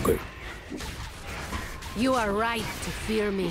Okay. You are right to fear me.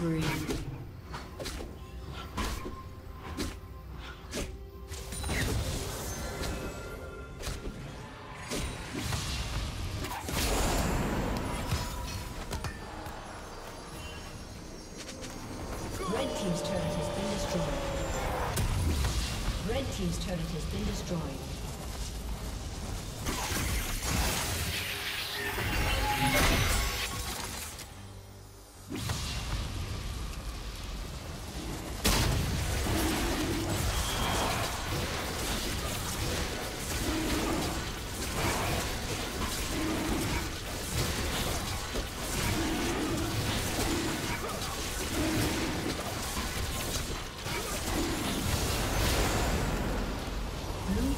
Spree.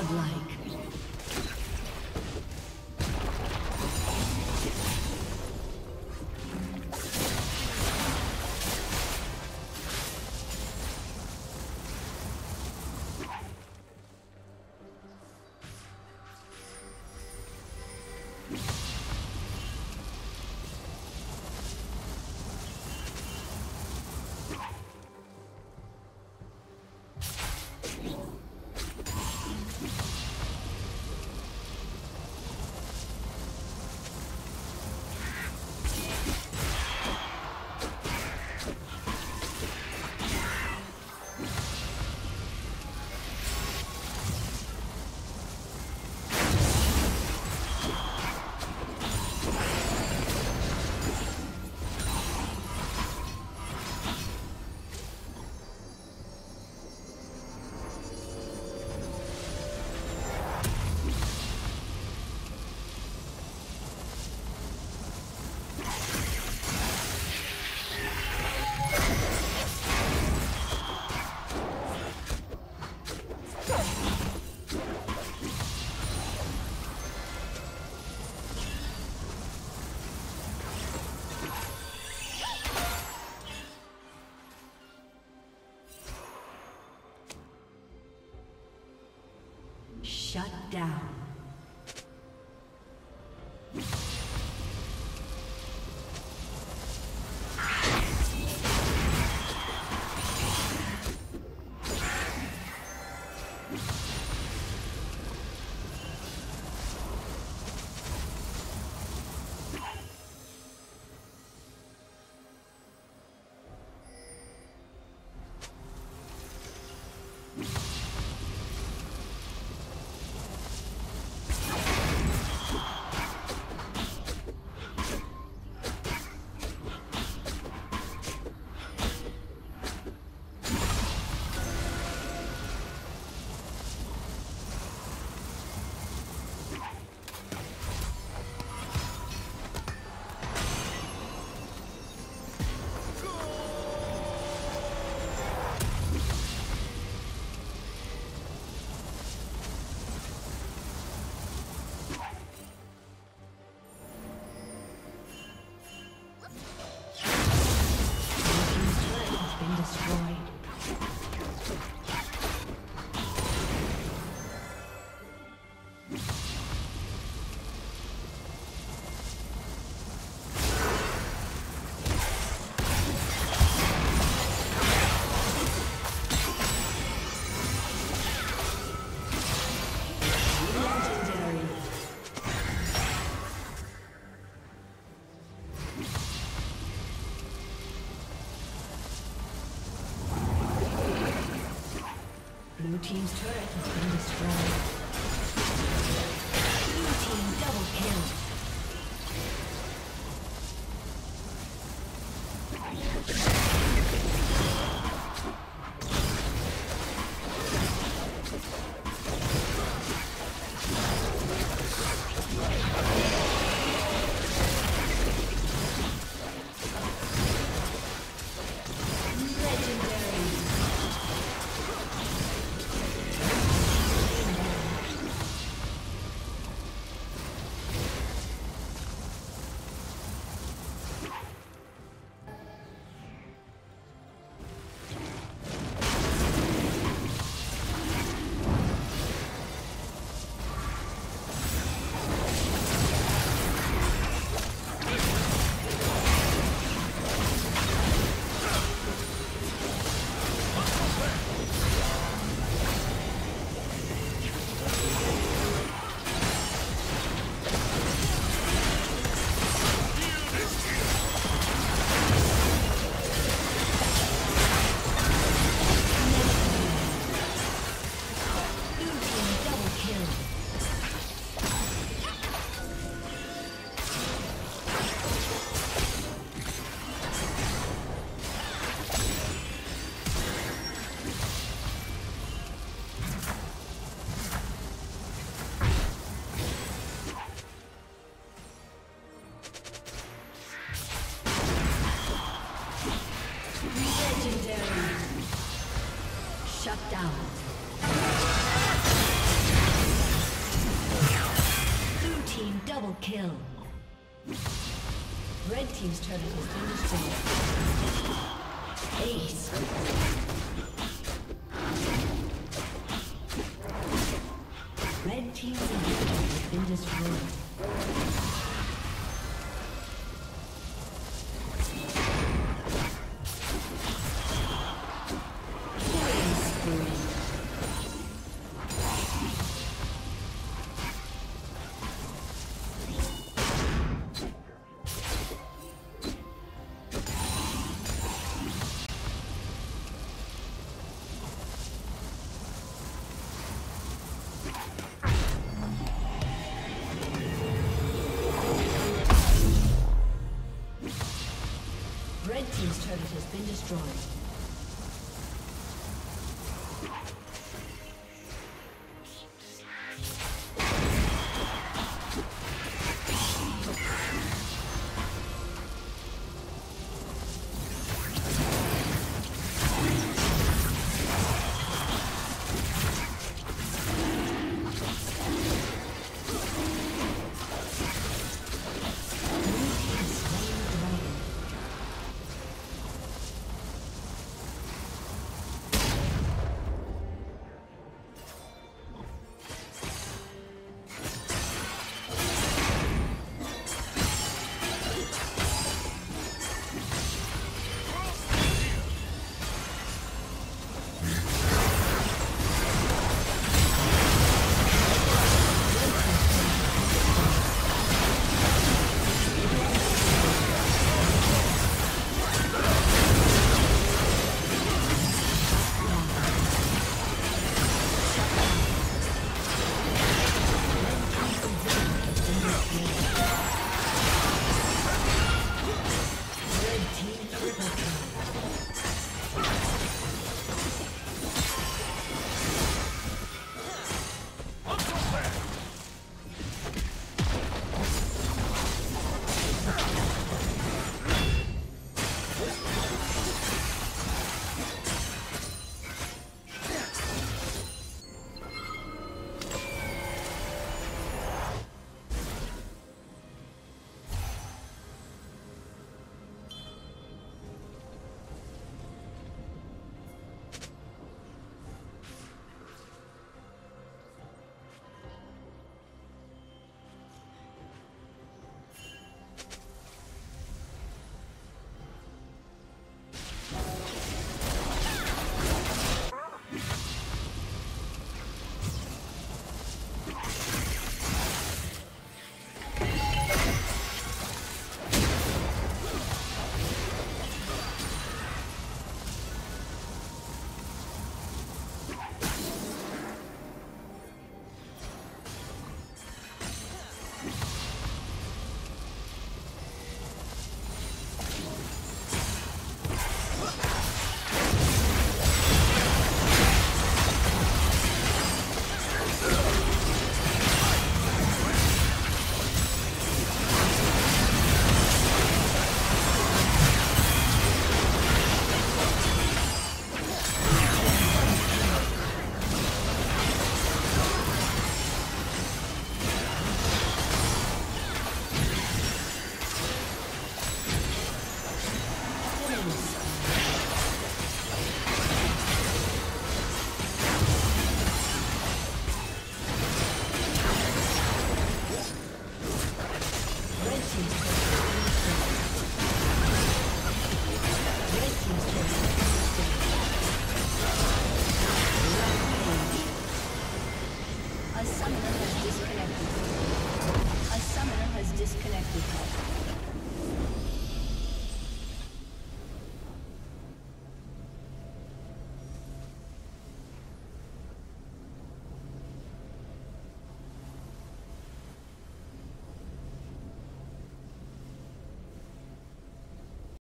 Godlike. Down.